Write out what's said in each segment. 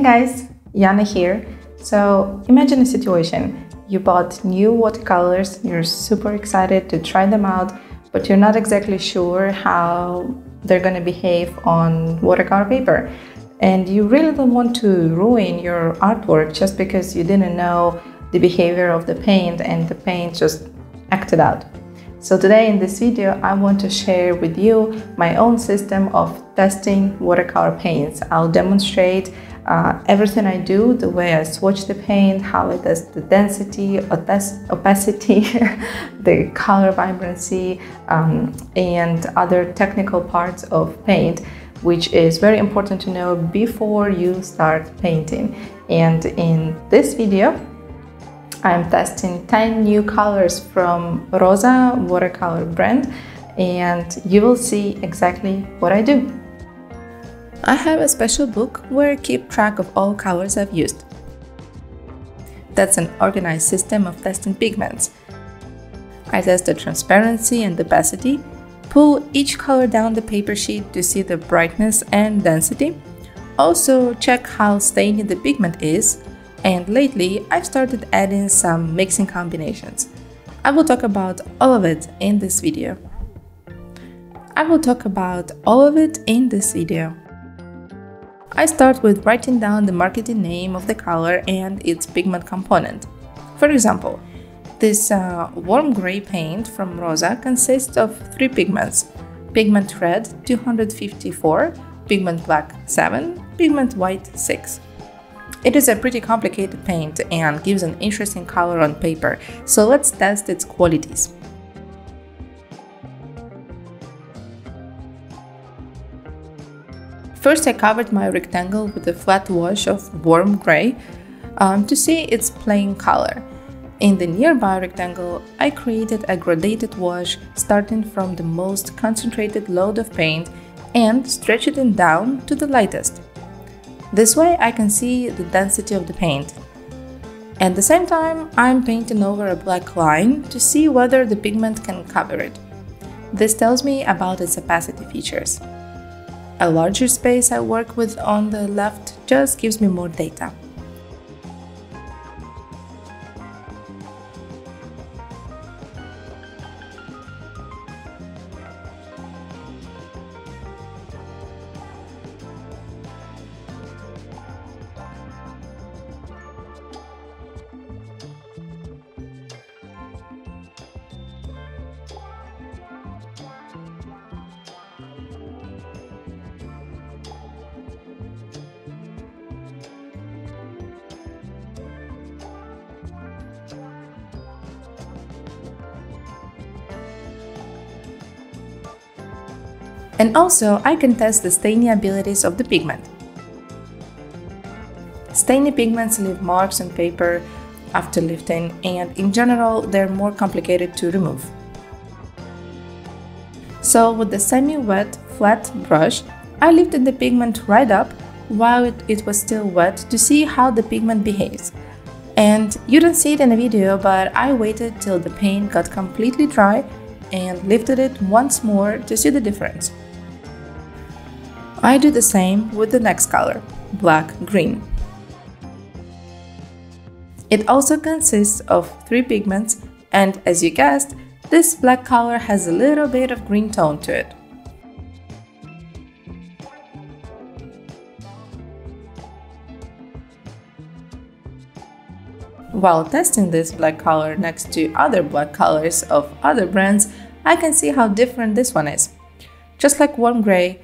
Hey guys, Yana here. So imagine a situation. You bought new watercolors, you're super excited to try them out, but you're not exactly sure how they're gonna behave on watercolor paper. And you really don't want to ruin your artwork just because you didn't know the behavior of the paint and the paint just acted out. So today in this video, I want to share with you my own system of testing watercolor paints. I'll demonstrate uh, everything I do, the way I swatch the paint, how it does the density, opacity, the color vibrancy, um, and other technical parts of paint, which is very important to know before you start painting. And in this video, I'm testing 10 new colors from Rosa watercolor brand and you will see exactly what I do. I have a special book where I keep track of all colors I've used. That's an organized system of testing pigments. I test the transparency and opacity, pull each color down the paper sheet to see the brightness and density, also check how stainy the pigment is, and lately I've started adding some mixing combinations. I will talk about all of it in this video. I will talk about all of it in this video. I start with writing down the marketing name of the color and its pigment component. For example, this uh, warm gray paint from Rosa consists of three pigments, pigment red 254, pigment black 7, pigment white 6. It is a pretty complicated paint and gives an interesting color on paper, so let's test its qualities. First I covered my rectangle with a flat wash of warm gray um, to see its plain color. In the nearby rectangle, I created a gradated wash starting from the most concentrated load of paint and stretched it down to the lightest. This way I can see the density of the paint. At the same time, I'm painting over a black line to see whether the pigment can cover it. This tells me about its opacity features. A larger space I work with on the left just gives me more data. And also, I can test the staining abilities of the pigment. Staining pigments leave marks on paper after lifting and in general they're more complicated to remove. So with the semi-wet flat brush, I lifted the pigment right up while it, it, was still wet to see how the pigment behaves. And you don't see it in the video, but I waited till the paint got completely dry and lifted it once more to see the difference. I do the same with the next color, black-green. It also consists of three pigments and as you guessed, this black color has a little bit of green tone to it. While testing this black color next to other black colors of other brands, I can see how different this one is. Just like warm gray,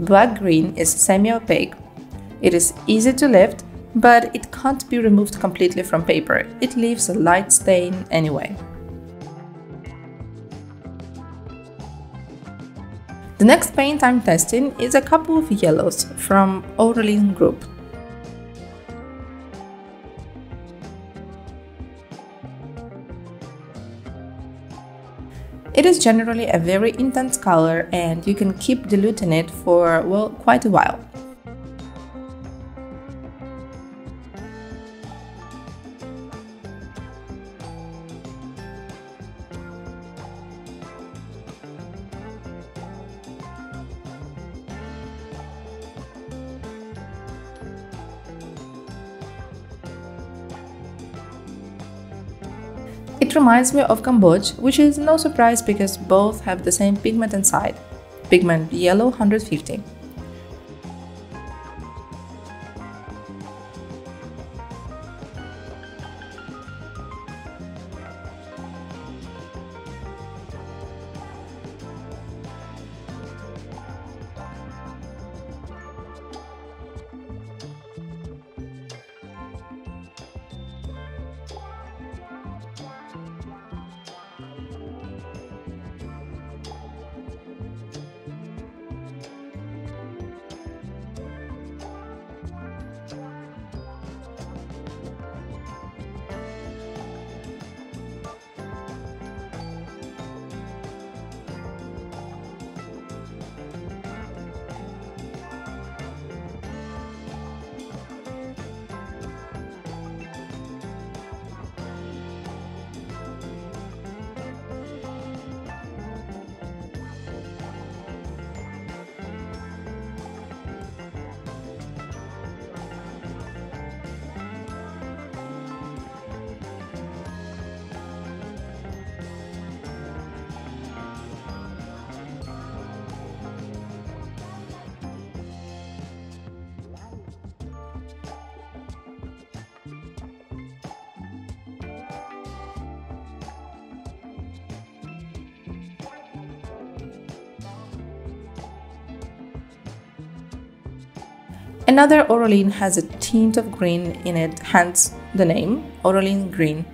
Black green is semi-opaque. It is easy to lift, but it can't be removed completely from paper. It leaves a light stain anyway. The next paint I'm testing is a couple of yellows from Aureolin Group. It is generally a very intense color and you can keep diluting it for, well, quite a while. Reminds me of Gamboge, which is no surprise because both have the same pigment inside. Pigment yellow 150. Another Aureolin has a tint of green in it, hence the name Aureolin Green.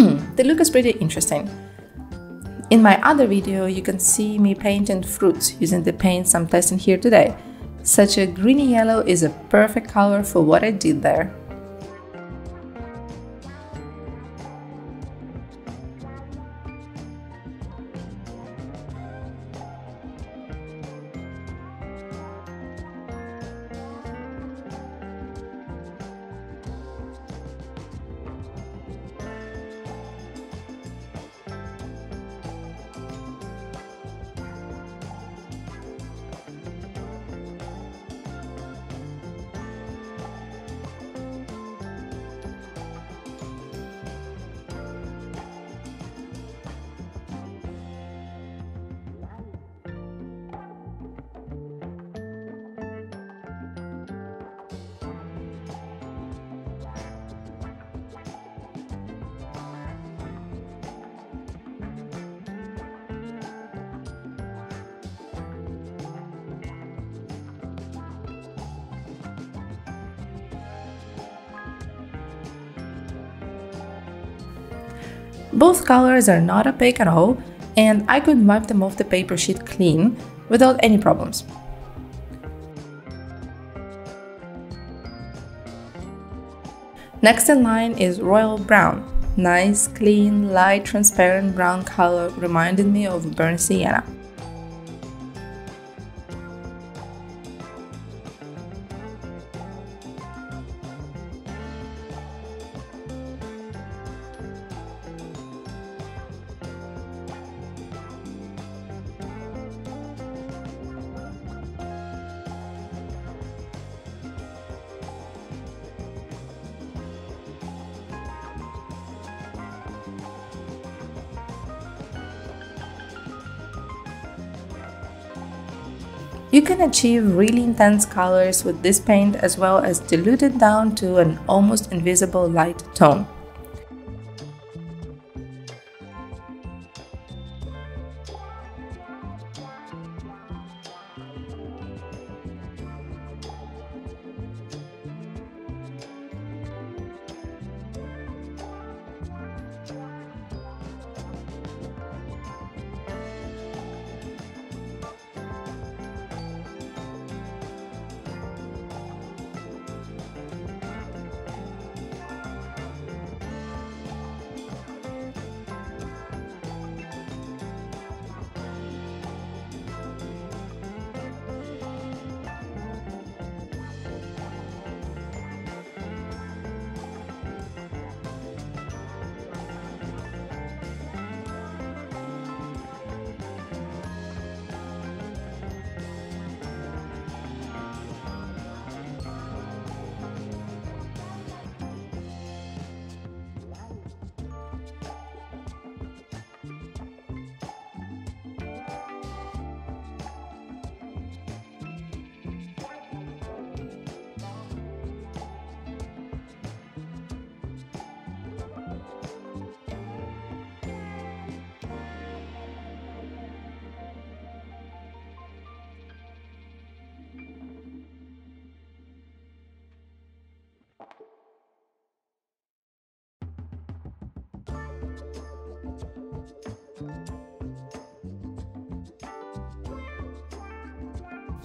the look is pretty interesting. In my other video, you can see me painting fruits using the paints I'm testing here today. Such a greeny yellow is a perfect color for what I did there. Both colors are not opaque at all, and I could wipe them off the paper sheet clean without any problems. Next in line is Royal Brown. Nice, clean, light, transparent brown color reminded me of burnt sienna. You can achieve really intense colors with this paint as well as dilute it down to an almost invisible light tone.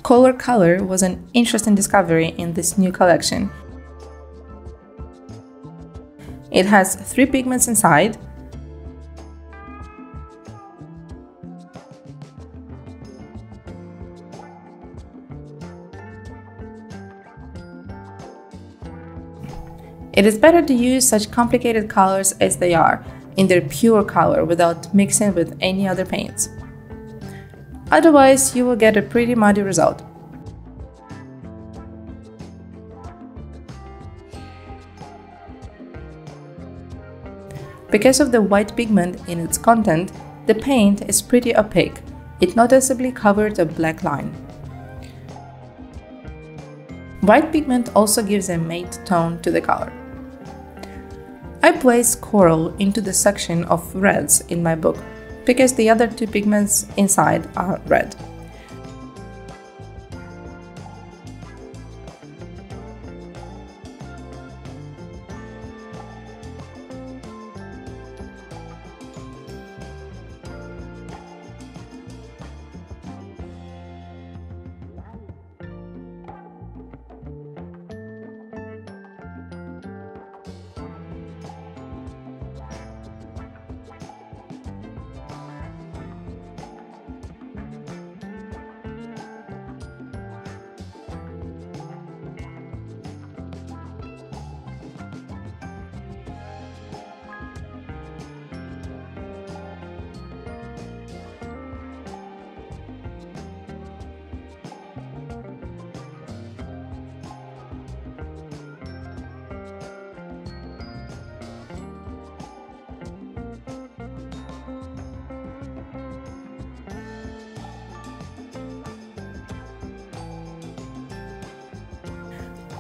Coral Color was an interesting discovery in this new collection. It has three pigments inside. It is better to use such complicated colors as they are, in their pure color without mixing with any other paints. Otherwise, you will get a pretty muddy result. Because of the white pigment in its content, the paint is pretty opaque. It noticeably covered a black line. White pigment also gives a matte tone to the color. I place coral into the section of reds in my book because the other two pigments inside are red.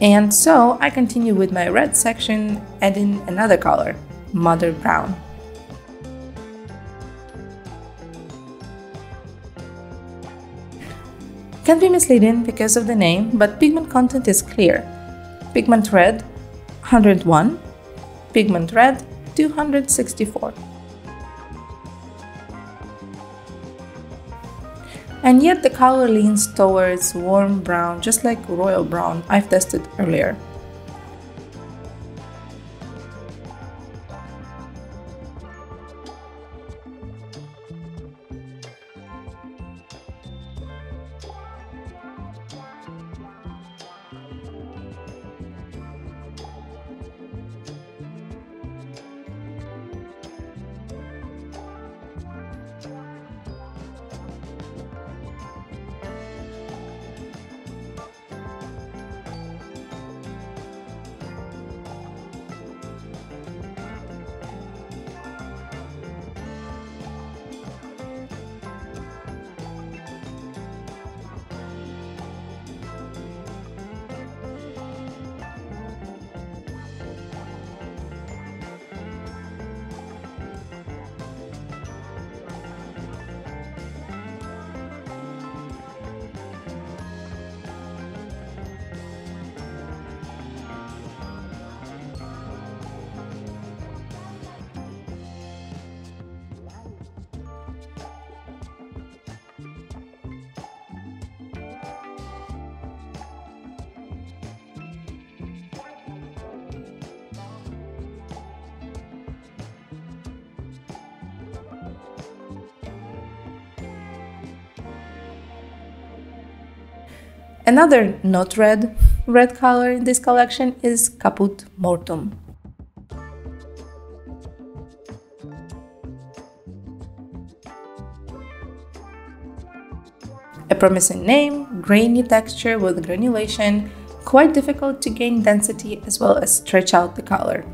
And so I continue with my red section, adding another color, Madder Brown. Can be misleading because of the name, but pigment content is clear. Pigment red 101, pigment red 264. And yet the color leans towards warm brown just like royal brown I've tested earlier. Another not red, red color in this collection is Caput Mortuum. A promising name, grainy texture with granulation, quite difficult to gain density as well as stretch out the color.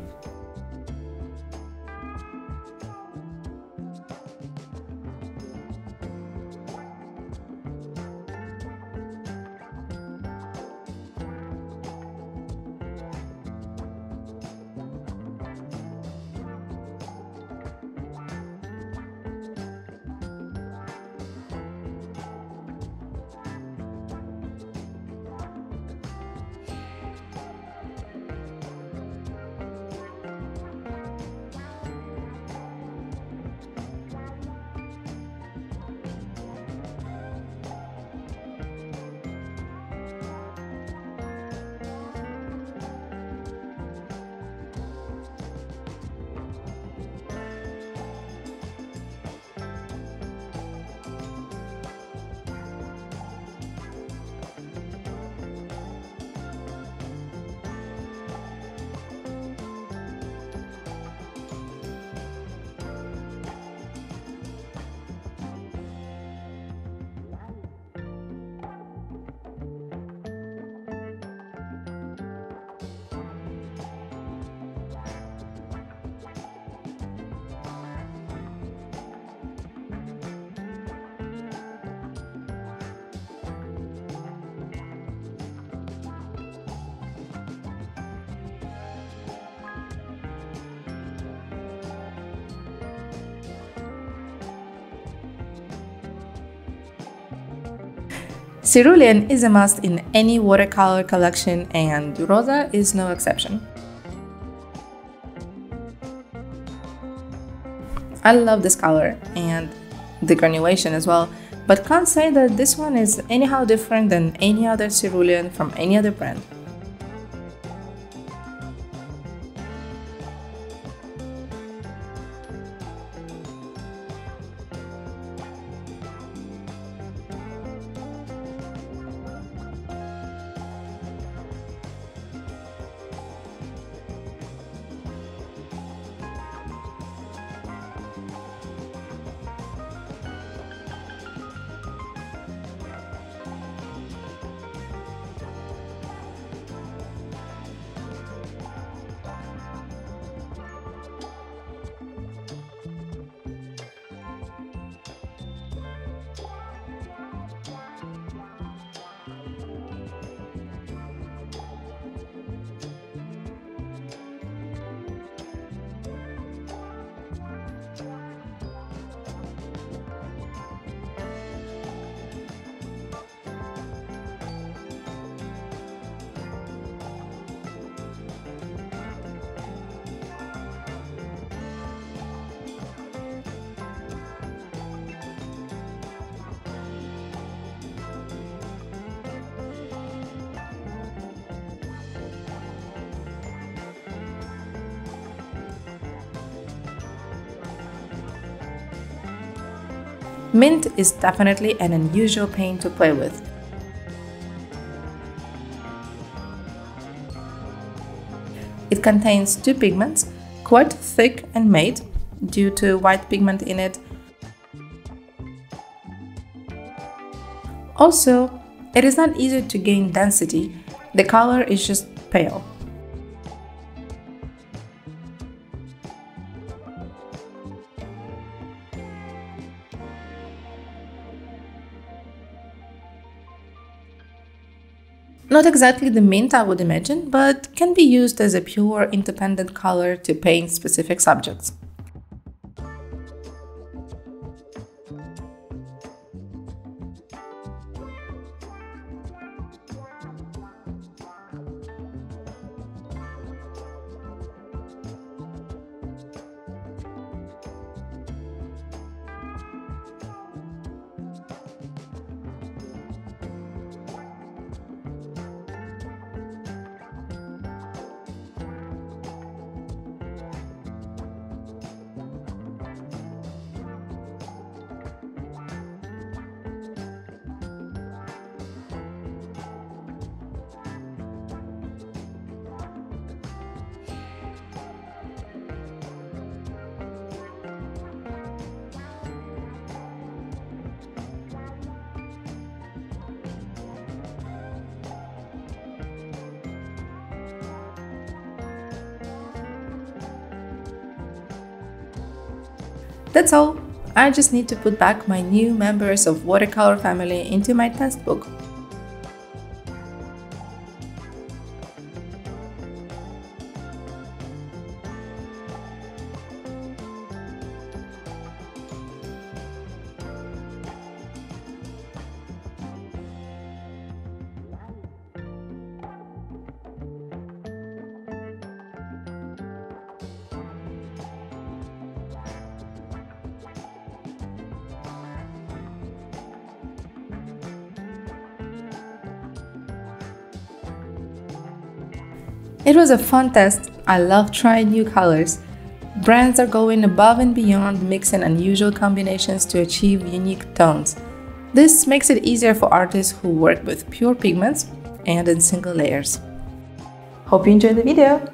Cerulean is a must in any watercolor collection and Rosa is no exception. I love this color and the granulation as well, but can't say that this one is anyhow different than any other cerulean from any other brand. Mint is definitely an unusual paint to play with. It contains two pigments, quite thick and matte due to white pigment in it. Also, it is not easy to gain density, the color is just pale. Not exactly the mint I would imagine, but can be used as a pure independent color to paint specific subjects. That's all. I just need to put back my new members of watercolor family into my test book. A fun test. I love trying new colors. Brands are going above and beyond mixing unusual combinations to achieve unique tones. This makes it easier for artists who work with pure pigments and in single layers. Hope you enjoyed the video!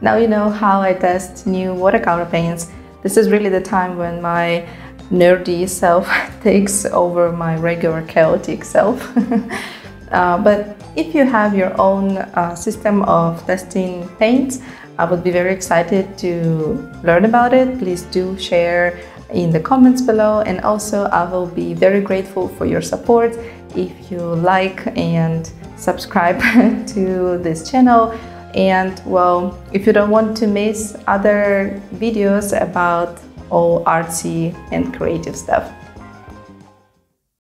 Now you know how I test new watercolor paints. This is really the time when my nerdy self takes over my regular chaotic self. uh, but if you have your own uh, system of testing paints, I would be very excited to learn about it. Please do share in the comments below. And also I will be very grateful for your support. If you like and subscribe to this channel. And well if you don't want to miss other videos about all artsy and creative stuff